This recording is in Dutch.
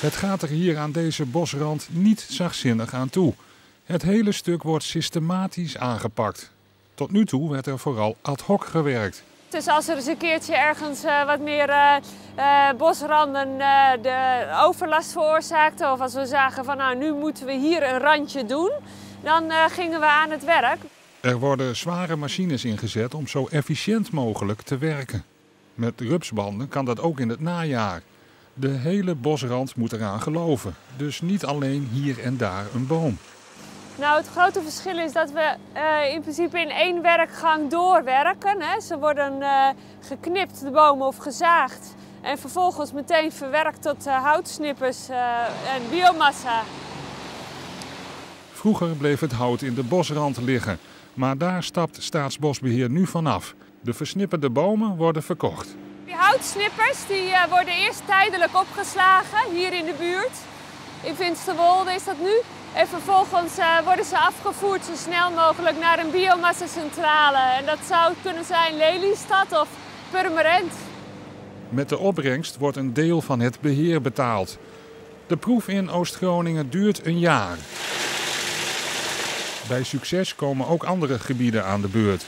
Het gaat er hier aan deze bosrand niet zachtzinnig aan toe. Het hele stuk wordt systematisch aangepakt. Tot nu toe werd er vooral ad hoc gewerkt. Dus als er eens een keertje ergens uh, wat meer uh, uh, bosranden de overlast veroorzaakten, of als we zagen van nou nu moeten we hier een randje doen, dan gingen we aan het werk. Er worden zware machines ingezet om zo efficiënt mogelijk te werken. Met rupsbanden kan dat ook in het najaar. De hele bosrand moet eraan geloven, dus niet alleen hier en daar een boom. Nou, het grote verschil is dat we uh, in principe in één werkgang doorwerken. Hè. Ze worden uh, geknipt, de bomen, of gezaagd. En vervolgens meteen verwerkt tot uh, houtsnippers en biomassa. Vroeger bleef het hout in de bosrand liggen. Maar daar stapt Staatsbosbeheer nu vanaf. De versnipperde bomen worden verkocht. Houtsnippers die, worden eerst tijdelijk opgeslagen hier in de buurt. In Finsterwolde is dat nu. En vervolgens uh, worden ze afgevoerd zo snel mogelijk naar een biomassacentrale. En dat zou kunnen zijn Lelystad of Purmerend. Met de opbrengst wordt een deel van het beheer betaald. De proef in Oost-Groningen duurt een jaar. Bij succes komen ook andere gebieden aan de beurt.